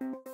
you